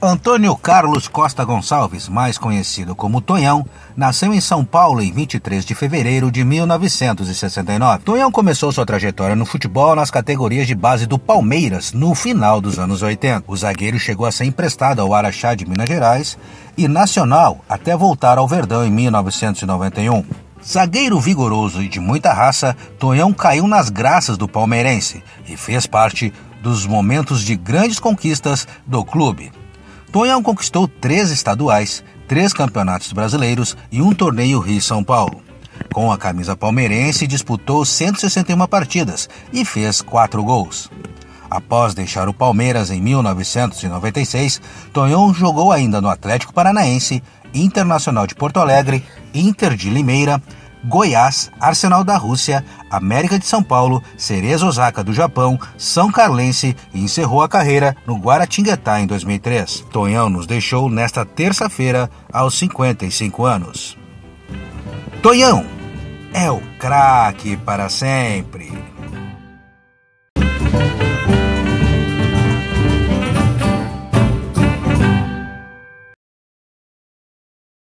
Antônio Carlos Costa Gonçalves, mais conhecido como Tonhão, nasceu em São Paulo em 23 de fevereiro de 1969. Tonhão começou sua trajetória no futebol nas categorias de base do Palmeiras no final dos anos 80. O zagueiro chegou a ser emprestado ao Araxá de Minas Gerais e Nacional até voltar ao Verdão em 1991. Zagueiro vigoroso e de muita raça, Tonhão caiu nas graças do palmeirense e fez parte dos momentos de grandes conquistas do clube. Tonhão conquistou três estaduais, três campeonatos brasileiros e um torneio Rio-São Paulo. Com a camisa palmeirense, disputou 161 partidas e fez quatro gols. Após deixar o Palmeiras em 1996, Tonhão jogou ainda no Atlético Paranaense, Internacional de Porto Alegre, Inter de Limeira, Goiás, Arsenal da Rússia, América de São Paulo, Cereza Osaka do Japão, São Carlense e encerrou a carreira no Guaratinguetá em 2003. Tonhão nos deixou nesta terça-feira aos 55 anos. Tonhão é o craque para sempre.